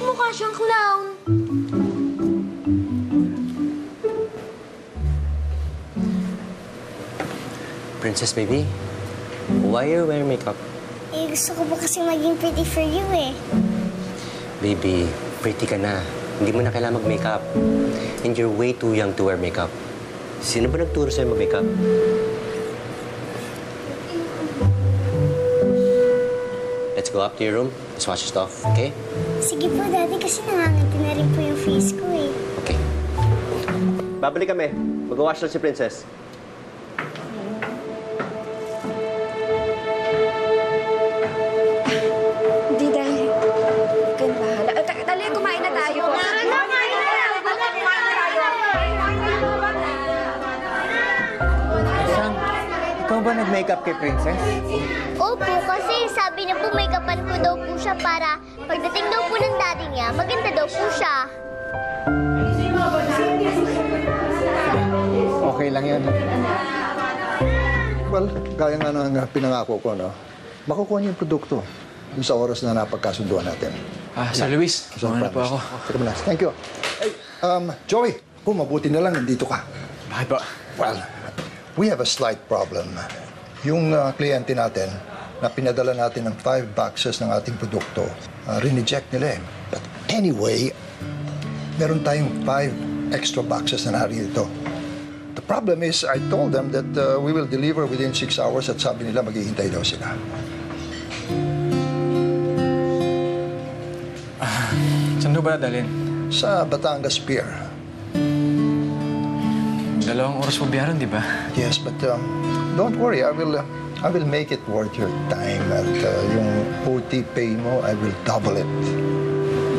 mukha siyang clown. Princess baby, why are you wearing makeup? Eh, gusto ko po kasi maging pretty for you eh. Baby, pretty ka na. Hindi mo na kailangan mag-makeup. And you're way too young to wear makeup. Sino ba nagturo sa'yo mag-makeup? Let's go up to your room. Let's wash your stuff, okay? Sige po, Daddy, kasi nangangati na rin po yung face ko eh. Okay. Babalik kami. Mag-wash lang si Princess. Nag-makeup kay Princess? Opo, kasi sabi niya po may kapan ko daw po siya para pagdating daw po ng daddy niya, maganda daw po siya. Okay lang yan. Well, gaya nga ng pinangako ko, no? Makukuha niyo yung produkto dun sa oras na napagkasunduan natin. Ah, Sir Luis, So, sumama na po ako. Teka muna. Thank you. Hey, um, Joey, kung mabuti na lang nandito ka. Bakit po? Well, we have a slight problem. Yung uh, kliyente natin na pinadala natin ng five boxes ng ating produkto, uh, rineject nila eh. But anyway, meron tayong five extra boxes na narito. The problem is, I told them that uh, we will deliver within six hours at sabi nila maghihintay daw sila. Saan ho ba dadalhin? Sa Batangas Pier. Dalawang oras po biyaran, di ba? Yes, but um, don't worry. I will, uh, I will make it worth your time. At uh, yung OT pay mo, I will double it.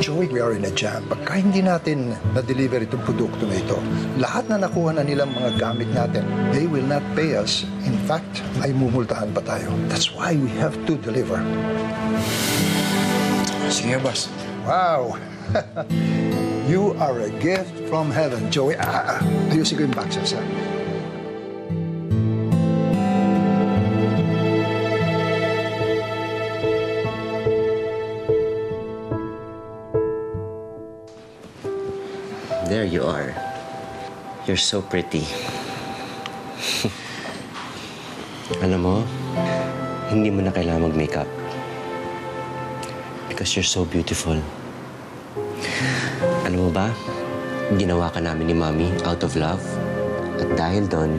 Joey, we are in a jam. Pagka hindi natin na-deliver itong produkto na ito, lahat na nakuha na nilang mga gamit natin, they will not pay us. In fact, ay mumultahan pa tayo. That's why we have to deliver. Sige, boss. Wow! you are a gift from heaven, Joey. Ah, ah, ayusin ko yung boxes, ha? You are. You're so pretty. Alam mo, hindi mo na kailangan mag-makeup. Because you're so beautiful. Alam mo ba, ginawa ka namin ni Mommy out of love. At dahil doon,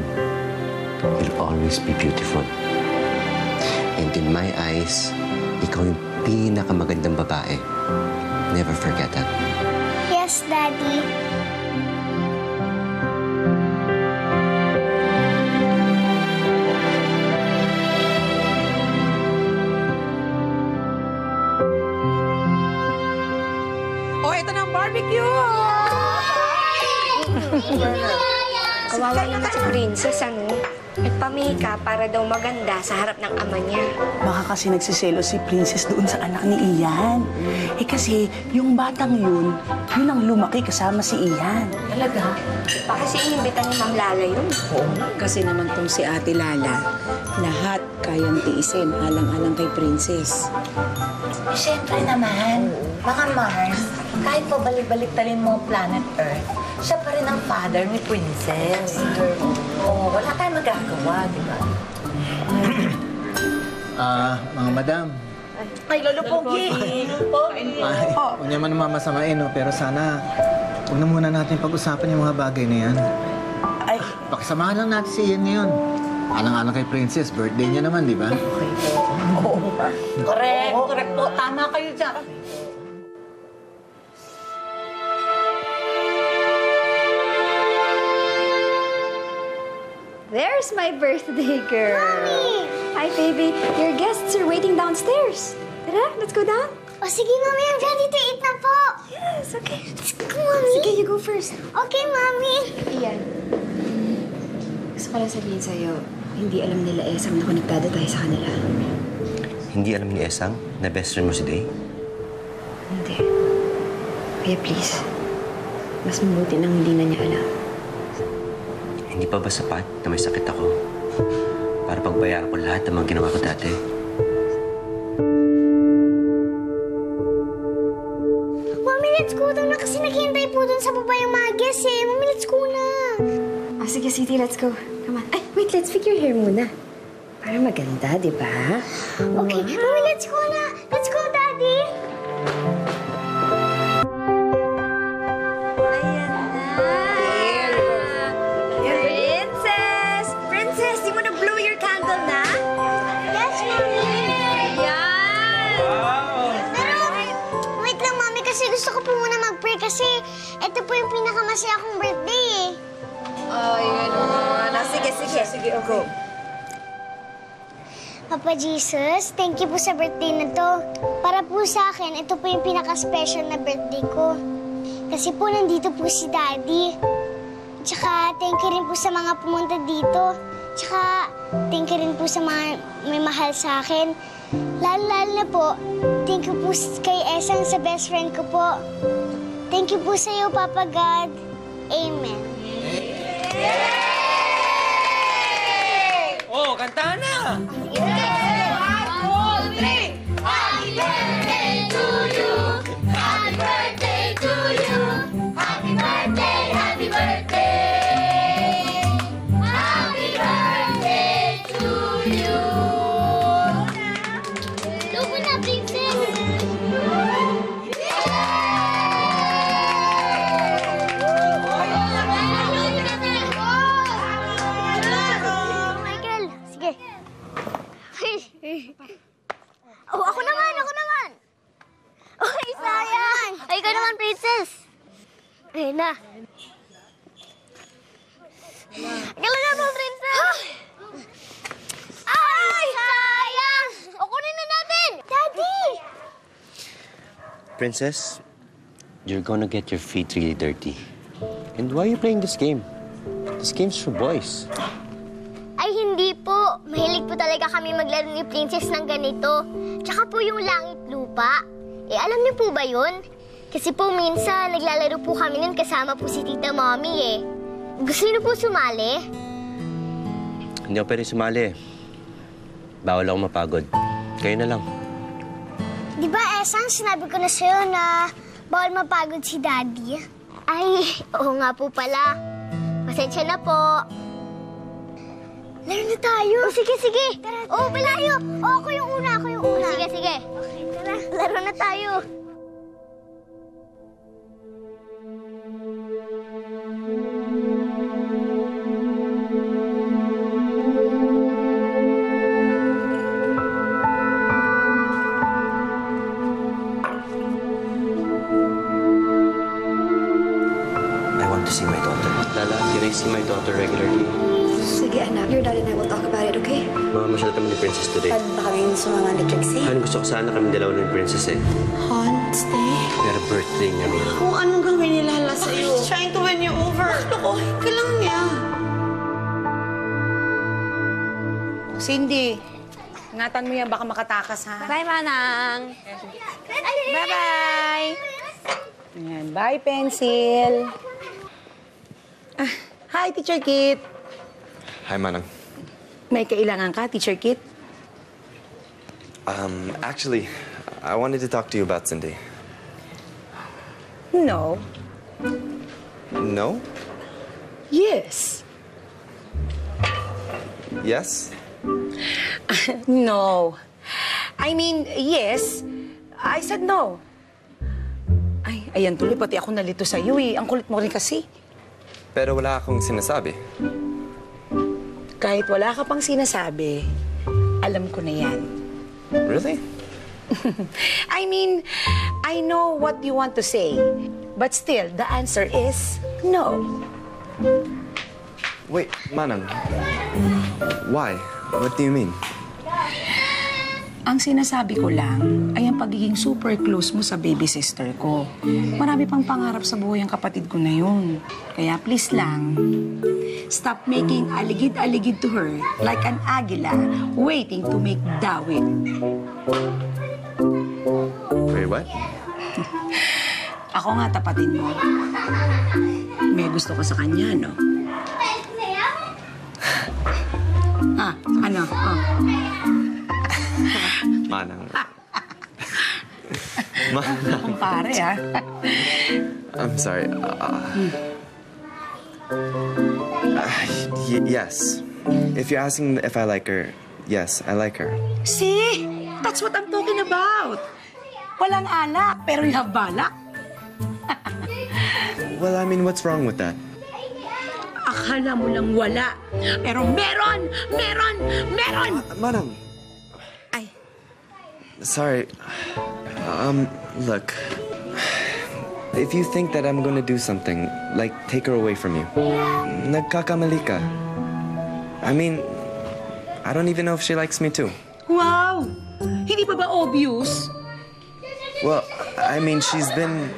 you'll always be beautiful. And in my eyes, ikaw yung pinakamagandang babae. Never forget that. Yes, Daddy. Barbecue! Kawawa naman si Princess, ano? Nagpa-makeup para daw maganda sa harap ng ama niya. Baka kasi nagsiselo si Princess doon sa anak ni Ian. Eh kasi, yung batang yun, yun ang lumaki kasama si Ian. Talaga? Baka si inimbitan ni Ma'am Lala yun. Kasi naman tong si Ate Lala, lahat kayang tiisin alang-alang kay Princess. Eh, Siyempre naman, baka Mars, kahit pa balik-balik-talin mo ang planet Earth, siya pa rin ang father ni Princess. Oo, wala tayong magagawa, di ba? Ah, mga madam. Ay, Lolo Pogi! Ay, huwag niya man mamasamain, no? Pero sana, huwag na muna natin pag-usapan yung mga bagay na yan. Ay, Pakisamahan lang natin si Ian ngayon. Alang-alang kay Princess, birthday niya naman, di ba? Correct, correct po. Tama kayo dyan. There's my birthday girl. Mommy! Hi, baby. Your guests are waiting downstairs. Tara, let's go down. O sige, Mami, I'm ready to eat na po. Yes, okay. Let's go, Mami. Sige, you go first. Okay, Mami. Ian, gusto ko lang sabihin sa'yo, hindi alam nila Esang na konektado tayo sa kanila. Hindi alam ni Esang na best friend mo si Day? Hindi. Kaya please, mas mabuti nang hindi na niya alam. Hindi pa ba sapat na may sakit ako para pagbayaran ko lahat ng mga ginawa ko dati? let's go daw na kasi naghihintay po dun sa baba yung mga guests eh. Mami, let's go na. Ah, sige, City, let's go. Come on. Ay, wait, let's figure hair muna. Para maganda, di ba? Okay, Mami, let's go na. Let's go, Daddy. Gusto ko po muna mag-pray kasi ito po yung pinakamasaya kong birthday eh. Ay, ano. Sige, sige. Sige, go. Papa Jesus, thank you po sa birthday na to. Para po sa akin, ito po yung pinaka-special na birthday ko. Kasi po nandito po si Daddy. Tsaka thank you rin po sa mga pumunta dito. Tsaka thank you rin po sa mga may mahal sa akin. Lalo-lalo na po, thank you po kay Esang sa best friend ko po. Thank you po sa iyo, Papa God. Amen. Oh, kanta na! Lugo Princess, you're gonna get your feet really dirty. And why are you playing this game? This game's for boys. Ay, hindi po. Mahilig po talaga kami maglaro ni Princess ng ganito. Tsaka po yung langit lupa. Eh, alam niyo po ba yun? Kasi po minsan, naglalaro po kami nun kasama po si Tita Mommy eh. Gusto niyo po sumali? Hindi ako pwede sumali. Bawal ako mapagod. Kayo na lang. Esang, sinabi ko na sa'yo na bawal mapagod si Daddy? Ay, oo nga po pala. Pasensya na po. Laro na tayo. Oh, sige, sige. Oo, oh, palayo. Oo, ako yung una, ako yung una. sige, sige. Okay, tara. Laro na tayo. Gusto ko sana kami dalawa ni Princess eh. Han, stay. Pero birthday niya, Mia. Kung anong gawin ni Lala sa'yo. She's trying to win you over. Lokohin ka lang niya. Cindy, ingatan mo yan, baka makatakas ha. Bye, Manang. Bye-bye! Ayan, bye, pencil. Ah, hi, Teacher Kit. Hi, Manang. May kailangan ka, Teacher Kit? Um, actually, I wanted to talk to you about Cindy. No. No? Yes. Yes? No. I mean, yes. I said no. Ay, ayan tuloy, pati ako nalito sa iyo eh. Ang kulit mo rin kasi. Pero wala akong sinasabi. Kahit wala ka pang sinasabi, alam ko na yan. Really? I mean, I know what you want to say. But still, the answer is no. Wait, Manang. Why? What do you mean? Ang sinasabi ko lang ay ang pagiging super close mo sa baby sister ko. Marami pang pangarap sa buhay ang kapatid ko na yun. Kaya please lang, stop making aligid-aligid to her like an agila waiting to make dawit. Wait, what? Ako nga tapatin mo. May gusto ka sa kanya, no? Ah, ano? Oh. Manang. Manang. Kumpare, ha? I'm sorry. Uh, uh, yes. If you're asking if I like her, yes, I like her. See? That's what I'm talking about. Walang alak, pero you have balak. Well, I mean, what's wrong with that? Akala mo lang wala. Pero meron! Meron! Meron! Manang. Sorry. Um, look. If you think that I'm gonna do something, like take her away from you, nagkakamali ka. I mean, I don't even know if she likes me too. Wow! Hindi pa ba obvious? Well, I mean, she's been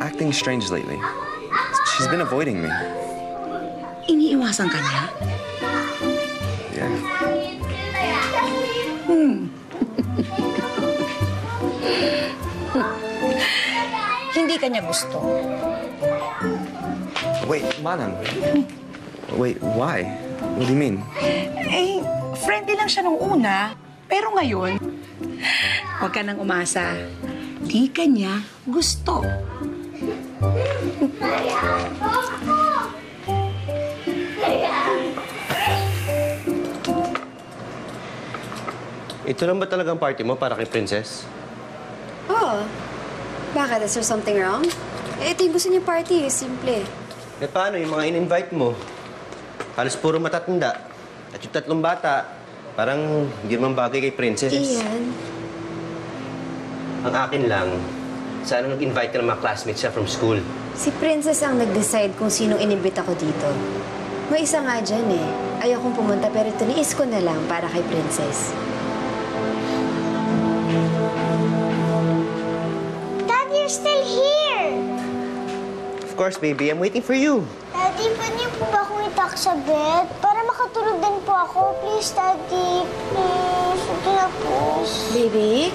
acting strange lately. She's been avoiding me. Iniiwasan ka niya? Yeah. Hindi ka niya gusto. Wait, Manang. Wait, why? What do you mean? Eh, friendly lang siya nung una. Pero ngayon, huwag ka nang umasa. Di ka niya gusto. Ito lang ba talagang party mo para kay Princess? Oh. Bakit? Is there something wrong? Eh, ito yung gusto niya party. eh. Simple. Eh paano yung mga in-invite mo? Halos puro matatanda. At yung tatlong bata, parang hindi naman bagay kay Princess. Ian. Ang akin lang, sana nag-invite ka ng mga classmates siya from school. Si Princess ang nag-decide kung sinong inibita ko dito. May isa nga dyan eh. Ayaw kong pumunta pero tiniis ko na lang para kay Princess. Of course, baby. I'm waiting for you. Daddy, pwede niyo po ba akong itak sa bed? Para makatulog din po ako. Please, Daddy. Please. Sige na, please. Baby?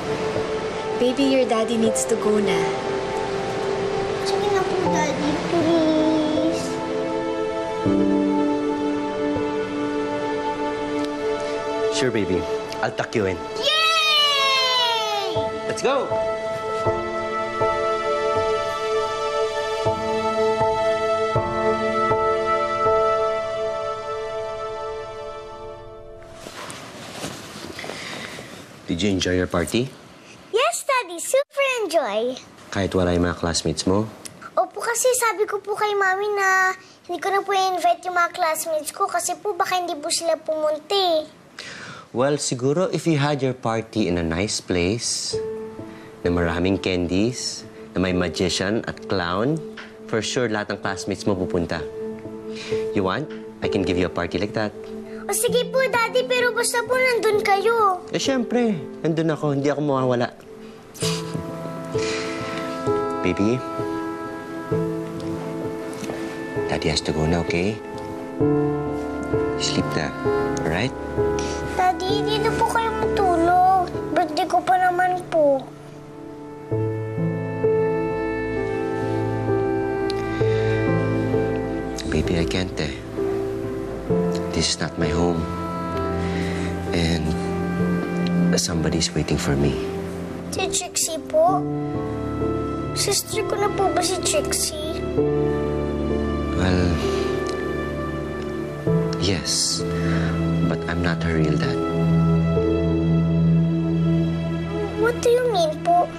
Baby, your daddy needs to go na. Sige na po, Daddy. Please. Sure, baby. I'll tuck you in. Yay! Let's go! Did you enjoy your party? Yes, Daddy. Super enjoy. Kahit wala yung mga classmates mo? Opo, kasi sabi ko po kay Mami na hindi ko na po i-invite yung mga classmates ko kasi po baka hindi po sila pumunta eh. Well, siguro if you had your party in a nice place, na maraming candies, na may magician at clown, for sure lahat ng classmates mo pupunta. You want? I can give you a party like that. O sige po, Daddy, pero basta po nandun kayo. Eh, syempre. Nandun ako. Hindi ako mawawala. Baby. Daddy has to go now, okay? Sleep na. Alright? Daddy, hindi na po kayo matulog. This is not my home. And somebody's waiting for me. Si Trixie po? Sister ko na po ba si Trixie? Well, yes. But I'm not her real dad. What do you mean po?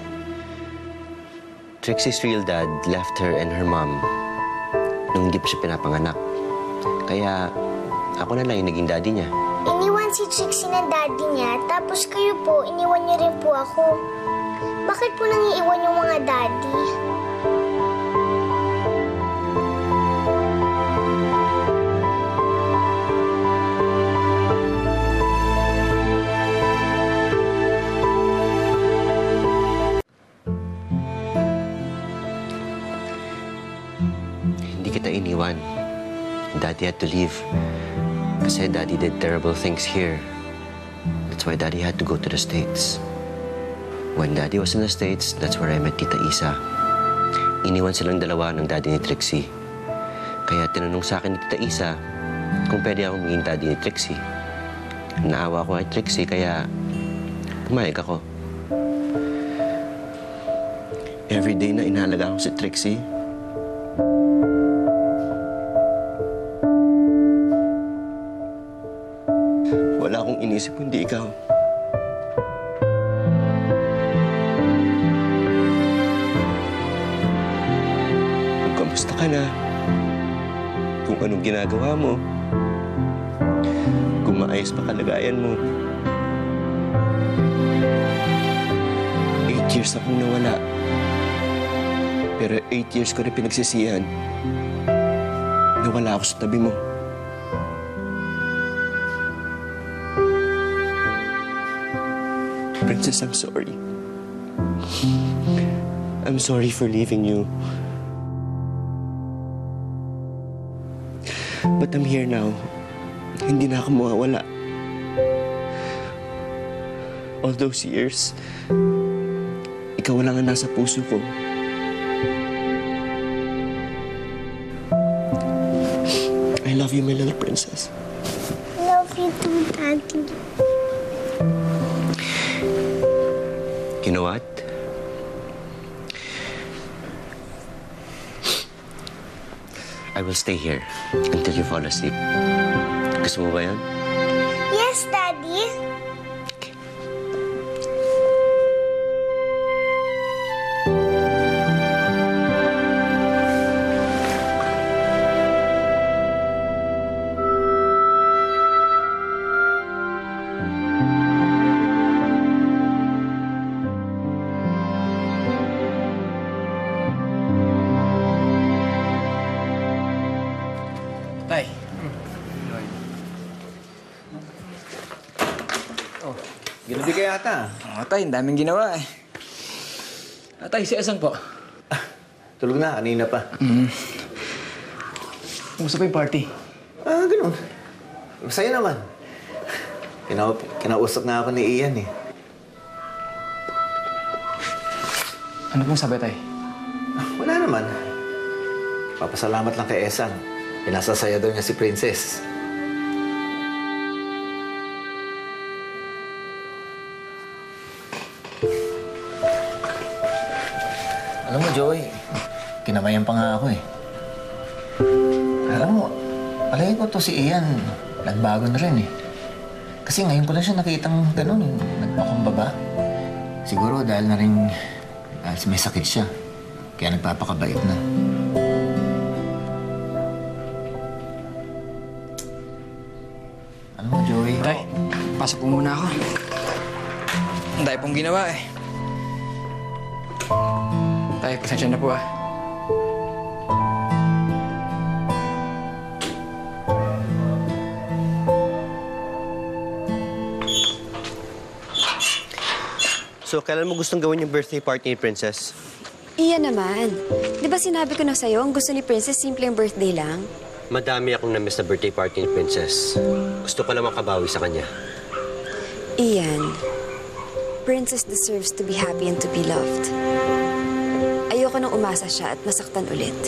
Trixie's real dad left her and her mom nung hindi pa siya pinapanganak. Kaya ako na lang yung naging daddy niya. Iniwan si Trixie ng daddy niya, tapos kayo po, iniwan niyo rin po ako. Bakit po nang iiwan yung mga daddy? Hindi kita iniwan. Daddy had to leave. Kasi daddy did terrible things here. That's why daddy had to go to the States. When daddy was in the States, that's where I met Tita Isa. Iniwan silang dalawa ng daddy ni Trixie. Kaya tinanong sa akin ni Tita Isa kung pwede akong maging daddy ni Trixie. Naawa ko kay Trixie, kaya pumayag ako. Everyday na inalaga ko si Trixie. Wala akong inisip kundi ikaw. Kung kamusta ka na, kung anong ginagawa mo, kung maayos pa kalagayan mo. Eight years akong nawala. Pero eight years ko rin pinagsisihan. Nawala ako sa tabi mo. Princess, I'm sorry. I'm sorry for leaving you. But I'm here now. Hindi na ako mawawala. All those years, ikaw lang ang nasa puso ko. I love you, my little princess. Love you too, Daddy. You know what? I will stay here until you fall asleep. Gusto mo ba yan? Oh, ginabi ka yata. Oh, tay, ang daming ginawa eh. Ah, tay, si Esang po. Tulog na, kanina pa. Kumusta pa yung party? Ah, ganun. Masaya naman. Kina kinausap na ako ni Ian eh. Ano pong sabi, tay? Ah, Wala naman. Papasalamat lang kay Esang. Pinasasaya daw niya si Princess. Alam mo, Joey, kinamayan pa nga ako eh. Alam mo, alay ko to si Ian, nagbago na rin eh. Kasi ngayon ko na siya nakitang ganun, eh, nagpakumbaba. Siguro dahil na rin dahil may sakit siya. Kaya nagpapakabait na. Alam mo, Joey, Tay, pasok po muna ako. Ang dahil pong ginawa eh. Tay, pasensya na po ah. So, kailan mo gustong gawin yung birthday party ni Princess? Iyan naman. Di ba sinabi ko na sa'yo, ang gusto ni Princess simpleng birthday lang? Madami akong na-miss na birthday party ni Princess. Gusto ko lang makabawi sa kanya. Ian, Princess deserves to be happy and to be loved. Ayoko nang umasa siya at masaktan ulit.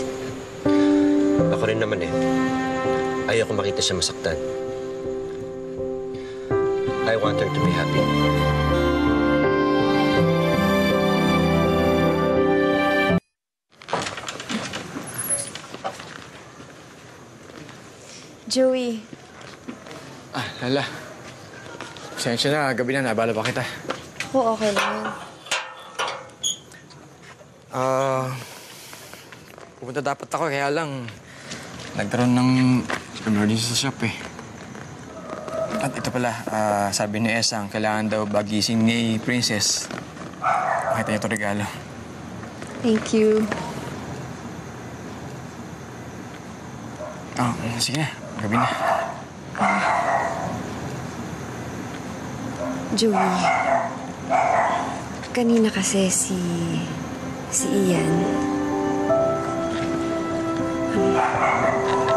Ako rin naman eh. Ayoko makita siya masaktan. I want her to be happy. Joey, Ah, Lala. Pasensya na, gabi na, nabala pa kita. ako okay lang. Ah, pupunta dapat ako, kaya lang, nagkaroon ng emergency sa shop eh. At ito pala, ah, sabi ni Esang, kailangan daw bagising ni Princess. Makita niyo ito regalo. Thank you. Oh, sige na, gabi na. Joey, kanina kasi si... si Ian. Um,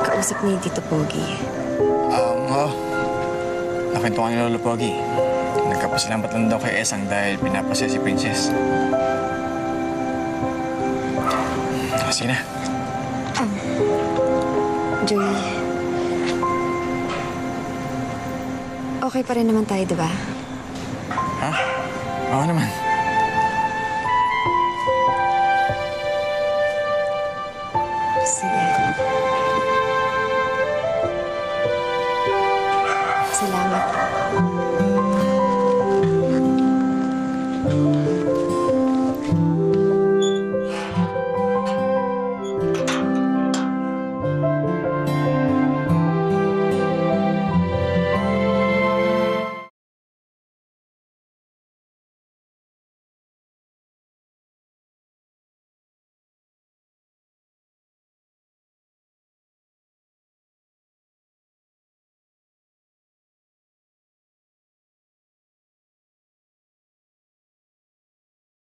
kausap niya Tito Pogi. Um, oo. Nakwentuhan ni Lolo Pogi. Nagkapasalamat lang daw kay Esang dahil pinapasaya si Princess. Sige na. Joey, okay pa rin naman tayo, di ba? Ha? Oo naman.